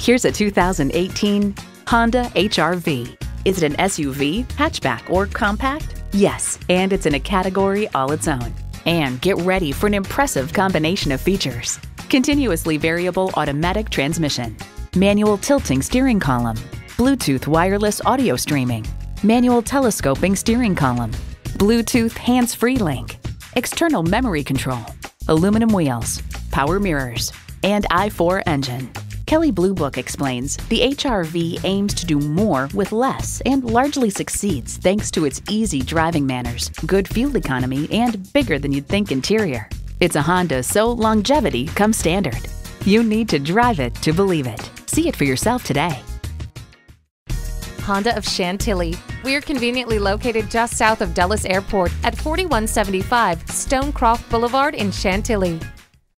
Here's a 2018 Honda HRV. Is it an SUV, hatchback, or compact? Yes, and it's in a category all its own. And get ready for an impressive combination of features. Continuously variable automatic transmission, manual tilting steering column, Bluetooth wireless audio streaming, manual telescoping steering column, Bluetooth hands-free link, external memory control, aluminum wheels, power mirrors, and i4 engine. Kelley Blue Book explains the HRV aims to do more with less and largely succeeds thanks to its easy driving manners, good fuel economy, and bigger than you'd think interior. It's a Honda, so longevity comes standard. You need to drive it to believe it. See it for yourself today. Honda of Chantilly. We're conveniently located just south of Dulles Airport at 4175 Stonecroft Boulevard in Chantilly.